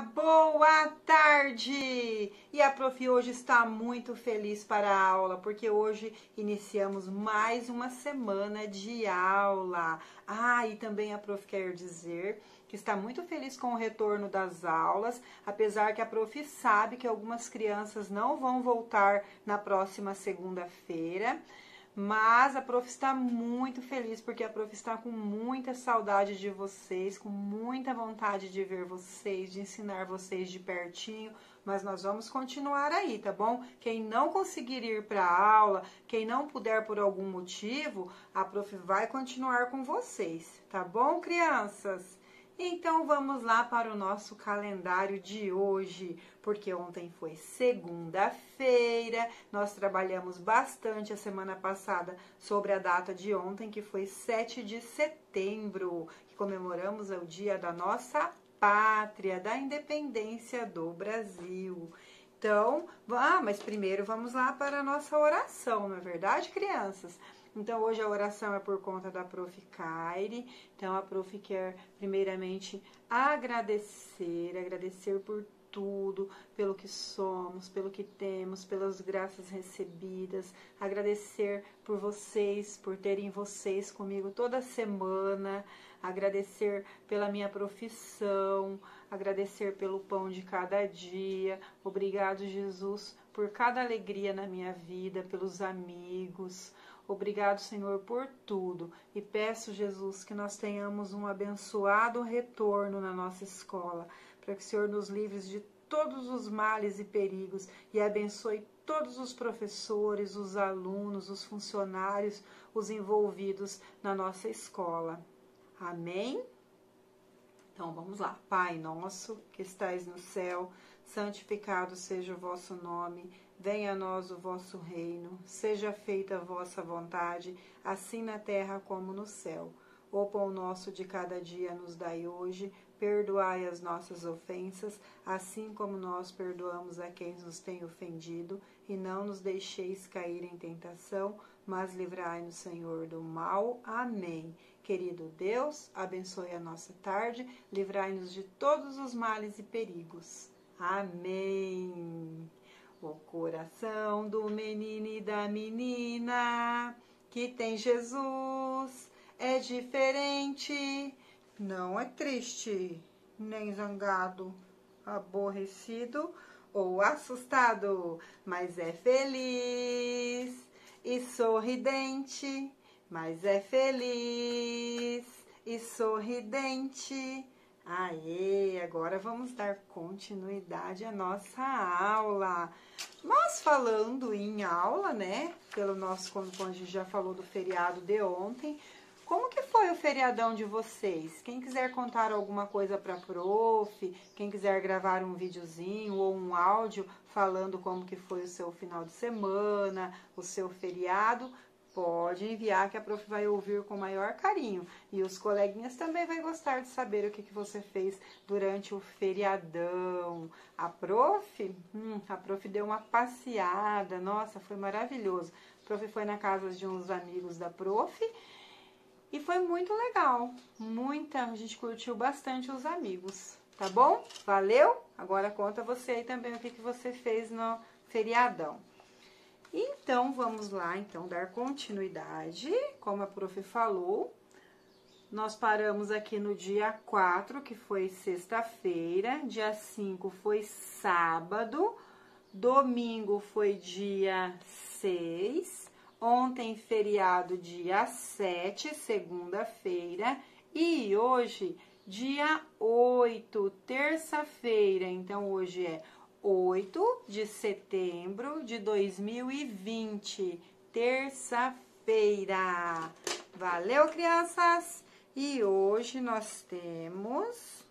boa tarde! E a prof hoje está muito feliz para a aula, porque hoje iniciamos mais uma semana de aula. Ah, e também a prof quer dizer que está muito feliz com o retorno das aulas, apesar que a prof sabe que algumas crianças não vão voltar na próxima segunda-feira. Mas a prof está muito feliz porque a prof está com muita saudade de vocês, com muita vontade de ver vocês, de ensinar vocês de pertinho. Mas nós vamos continuar aí, tá bom? Quem não conseguir ir para a aula, quem não puder por algum motivo, a prof vai continuar com vocês, tá bom, crianças? Então vamos lá para o nosso calendário de hoje, porque ontem foi segunda-feira, nós trabalhamos bastante a semana passada sobre a data de ontem, que foi 7 de setembro, que comemoramos o dia da nossa pátria, da independência do Brasil. Então, ah, mas primeiro vamos lá para a nossa oração, não é verdade, crianças? Então, hoje a oração é por conta da Prof. Kairi. Então, a Prof. quer, primeiramente, agradecer, agradecer por tudo, pelo que somos, pelo que temos, pelas graças recebidas, agradecer por vocês, por terem vocês comigo toda semana, agradecer pela minha profissão, agradecer pelo pão de cada dia. Obrigado, Jesus, por cada alegria na minha vida, pelos amigos. Obrigado, Senhor, por tudo. E peço, Jesus, que nós tenhamos um abençoado retorno na nossa escola, para que o Senhor nos livre de todos os males e perigos e abençoe todos os professores, os alunos, os funcionários, os envolvidos na nossa escola. Amém? Então vamos lá. Pai nosso que estais no céu, santificado seja o vosso nome. Venha a nós o vosso reino, seja feita a vossa vontade, assim na terra como no céu. O pão nosso de cada dia nos dai hoje, perdoai as nossas ofensas, assim como nós perdoamos a quem nos tem ofendido, e não nos deixeis cair em tentação, mas livrai-nos, Senhor, do mal. Amém. Querido Deus, abençoe a nossa tarde, livrai-nos de todos os males e perigos. Amém. O coração do menino e da menina que tem Jesus é diferente, não é triste, nem zangado, aborrecido ou assustado, mas é feliz e sorridente, mas é feliz e sorridente. Aê, agora vamos dar continuidade à nossa aula. Nós falando em aula, né, pelo nosso, como a gente já falou do feriado de ontem, como que foi o feriadão de vocês? Quem quiser contar alguma coisa para prof, quem quiser gravar um videozinho ou um áudio falando como que foi o seu final de semana, o seu feriado, Pode enviar que a prof vai ouvir com maior carinho. E os coleguinhas também vão gostar de saber o que, que você fez durante o feriadão. A prof, hum, a prof deu uma passeada, nossa, foi maravilhoso. A prof foi na casa de uns amigos da prof e foi muito legal. Muita, a gente curtiu bastante os amigos, tá bom? Valeu? Agora conta você aí também o que, que você fez no feriadão. Então, vamos lá, então, dar continuidade, como a prof falou. Nós paramos aqui no dia 4, que foi sexta-feira, dia 5 foi sábado, domingo foi dia 6, ontem feriado dia 7, segunda-feira, e hoje dia 8, terça-feira. Então, hoje é 8 de setembro de 2020, terça-feira. Valeu, crianças? E hoje nós temos.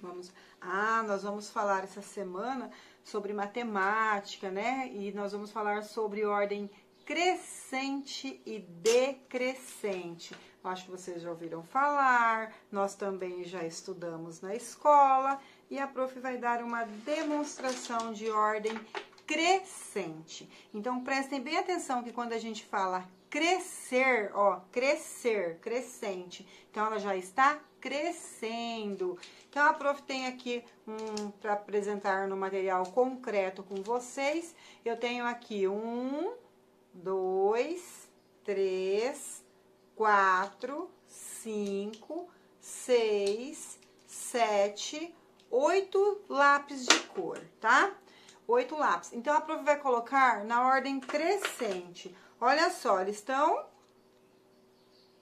Vamos. Ah, nós vamos falar essa semana sobre matemática, né? E nós vamos falar sobre ordem crescente e decrescente. Acho que vocês já ouviram falar, nós também já estudamos na escola e a prof vai dar uma demonstração de ordem crescente. Então prestem bem atenção que quando a gente fala crescer, ó, crescer, crescente. Então ela já está crescendo. Então a prof tem aqui um para apresentar no material concreto com vocês. Eu tenho aqui um, dois, três, quatro, cinco, seis, sete, oito lápis de cor, tá? Oito lápis. Então a prof vai colocar na ordem crescente. Olha só, eles estão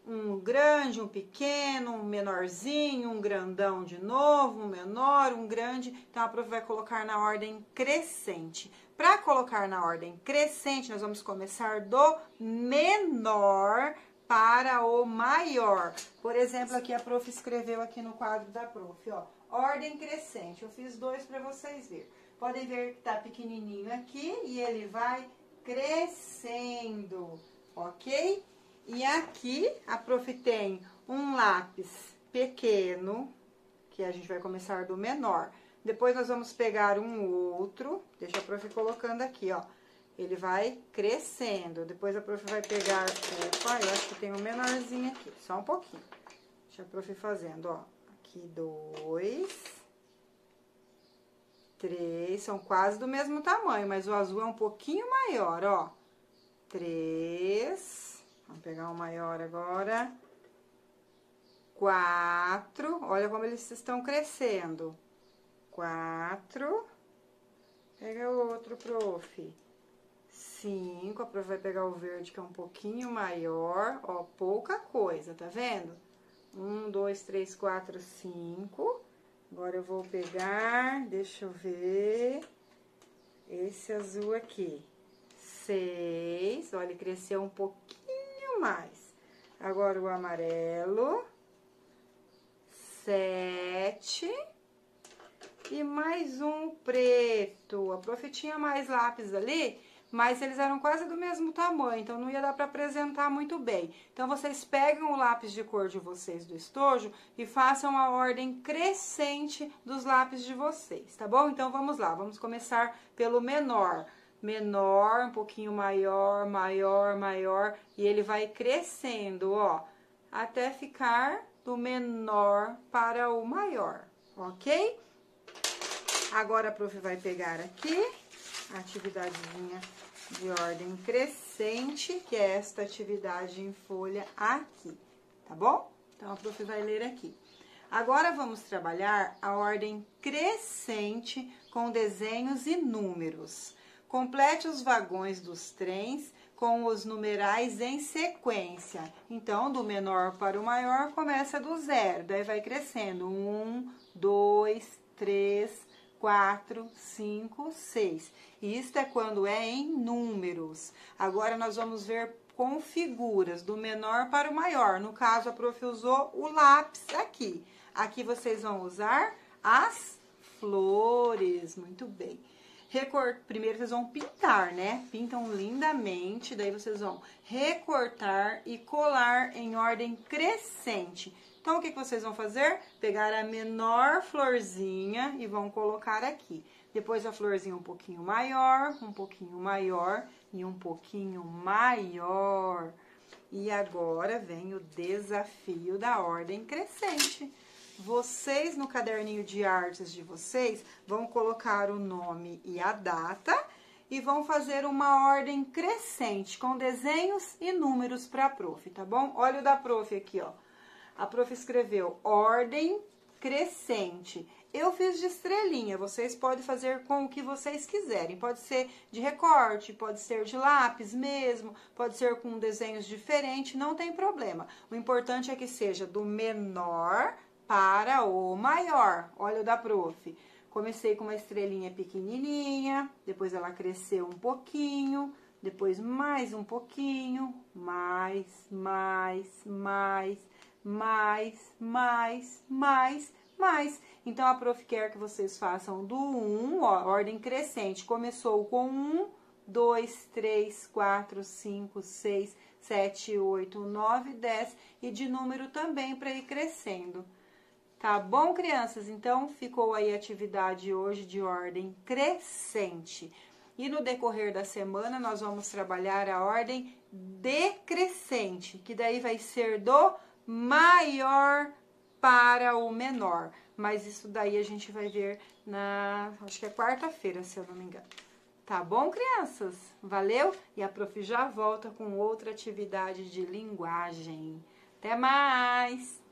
um grande, um pequeno, um menorzinho, um grandão de novo, um menor, um grande. Então a prof vai colocar na ordem crescente. Para colocar na ordem crescente, nós vamos começar do menor para o maior. Por exemplo, aqui a prof escreveu aqui no quadro da prof, ó, ordem crescente. Eu fiz dois para vocês verem. Podem ver que tá pequenininho aqui e ele vai crescendo, ok? E aqui a prof tem um lápis pequeno, que a gente vai começar do menor. Depois nós vamos pegar um outro, deixa a prof colocando aqui, ó. Ele vai crescendo. Depois a prof vai pegar, opa, eu acho que tem um menorzinho aqui, só um pouquinho. Deixa a prof fazendo, ó. Aqui dois, três, são quase do mesmo tamanho, mas o azul é um pouquinho maior, ó. Três, vamos pegar um maior agora. Quatro, olha como eles estão crescendo. Quatro, pega o outro, prof. Cinco, a vai pegar o verde que é um pouquinho maior, ó, pouca coisa, tá vendo? Um, dois, três, quatro, cinco. Agora eu vou pegar, deixa eu ver, esse azul aqui. Seis, olha, ele cresceu um pouquinho mais. Agora o amarelo. Sete. E mais um preto. A prof tinha mais lápis ali, mas eles eram quase do mesmo tamanho, então não ia dar para apresentar muito bem. Então, vocês pegam o lápis de cor de vocês do estojo e façam a ordem crescente dos lápis de vocês, tá bom? Então, vamos lá, vamos começar pelo menor. Menor, um pouquinho maior, maior, maior, e ele vai crescendo, ó, até ficar do menor para o maior, ok? Agora, a prof vai pegar aqui atividadezinha de ordem crescente, que é esta atividade em folha aqui, tá bom? Então, a prof vai ler aqui. Agora, vamos trabalhar a ordem crescente com desenhos e números. Complete os vagões dos trens com os numerais em sequência. Então, do menor para o maior, começa do zero, daí vai crescendo. Um, dois, três, quatro, cinco, seis. Isto é quando é em números. Agora nós vamos ver com figuras, do menor para o maior. No caso, a prof usou o lápis aqui. Aqui vocês vão usar as flores. Muito bem. Recort... Primeiro vocês vão pintar, né? Pintam lindamente, daí vocês vão recortar e colar em ordem crescente. Então, o que, que vocês vão fazer? Pegar a menor florzinha e vão colocar aqui. Depois a florzinha um pouquinho maior, um pouquinho maior e um pouquinho maior. E agora vem o desafio da ordem crescente. Vocês, no caderninho de artes de vocês, vão colocar o nome e a data e vão fazer uma ordem crescente com desenhos e números para a prof, tá bom? Olha o da prof aqui, ó a prof escreveu ordem crescente. Eu fiz de estrelinha, vocês podem fazer com o que vocês quiserem. Pode ser de recorte, pode ser de lápis mesmo, pode ser com desenhos diferentes, não tem problema. O importante é que seja do menor para o maior. Olha o da prof. Comecei com uma estrelinha pequenininha, depois ela cresceu um pouquinho, depois mais um pouquinho, mais, mais, mais mais, mais, mais, mais. Então, a prof quer que vocês façam do 1, ó, ordem crescente. Começou com 1, 2, 3, 4, 5, 6, 7, 8, 9, 10 e de número também para ir crescendo. Tá bom, crianças? Então, ficou aí a atividade hoje de ordem crescente. E no decorrer da semana nós vamos trabalhar a ordem decrescente, que daí vai ser do maior para o menor. Mas isso daí a gente vai ver na, acho que é quarta-feira, se eu não me engano. Tá bom, crianças? Valeu? E a prof já volta com outra atividade de linguagem. Até mais!